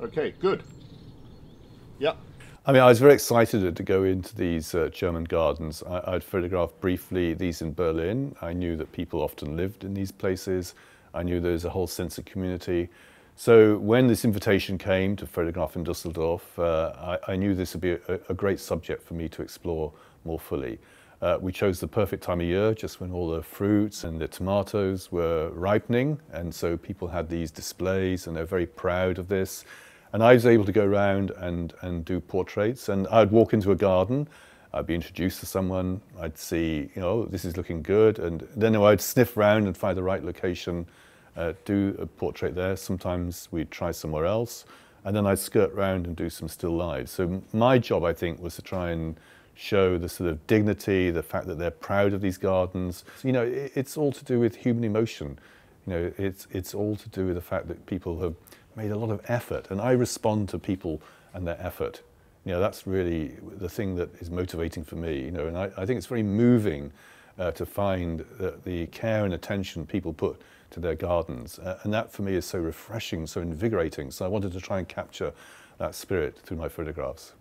Okay, good. Yeah. I mean, I was very excited to go into these uh, German gardens. I, would photographed briefly these in Berlin. I knew that people often lived in these places. I knew there was a whole sense of community. So when this invitation came to photograph in Dusseldorf, uh, I, I, knew this would be a, a, great subject for me to explore more fully. Uh, we chose the perfect time of year, just when all the fruits and the tomatoes were ripening, and so people had these displays, and they're very proud of this. And I was able to go around and, and do portraits. And I'd walk into a garden, I'd be introduced to someone, I'd see, you know, this is looking good. And then I'd sniff around and find the right location, uh, do a portrait there. Sometimes we'd try somewhere else. And then I'd skirt around and do some still lives. So my job, I think, was to try and show the sort of dignity, the fact that they're proud of these gardens. You know, it's all to do with human emotion. You know, it's, it's all to do with the fact that people have made a lot of effort, and I respond to people and their effort. You know, that's really the thing that is motivating for me. You know, and I, I think it's very moving uh, to find that the care and attention people put to their gardens, uh, and that for me is so refreshing, so invigorating. So I wanted to try and capture that spirit through my photographs.